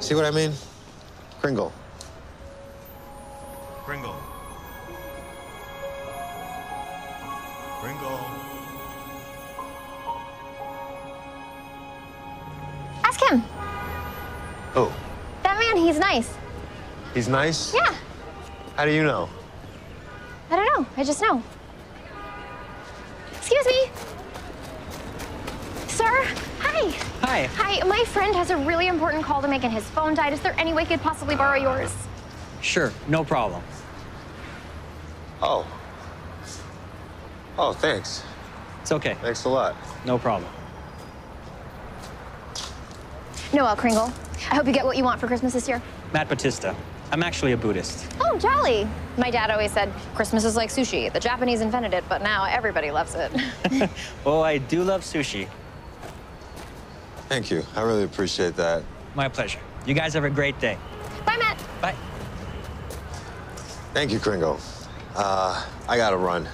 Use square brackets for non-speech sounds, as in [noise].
See what I mean? Kringle. Kringle. Kringle. Ask him. Oh, That man, he's nice. he's nice? Yeah. How do you know? I don't know. I just know. Excuse me. Sir? Hi. Hi. Hi. My friend has a really important call to make and his phone died. Is there any way I could possibly borrow yours? Sure, no problem. Oh. Oh, thanks. It's okay. Thanks a lot. No problem. Noelle Kringle. I hope you get what you want for Christmas this year. Matt Batista. I'm actually a Buddhist. Oh, jolly. My dad always said Christmas is like sushi. The Japanese invented it, but now everybody loves it. [laughs] Oh, I do love sushi. Thank you. I really appreciate that. My pleasure. You guys have a great day. Bye, Matt. Bye. Thank you, Kringle. Uh, I gotta run.